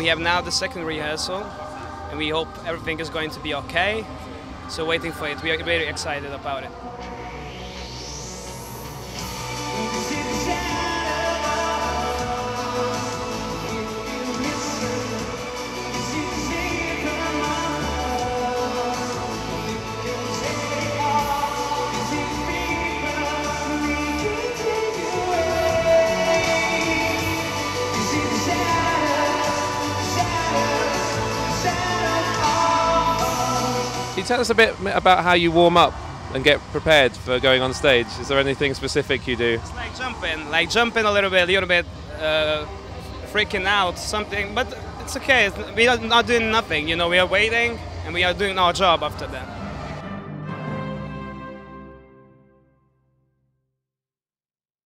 We have now the second rehearsal, and we hope everything is going to be okay. So waiting for it. We are very excited about it. You tell us a bit about how you warm up and get prepared for going on stage? Is there anything specific you do? It's like jumping, like jumping a little bit, a little bit, uh, freaking out, something. But it's okay. We are not doing nothing. You know, we are waiting and we are doing our job after that.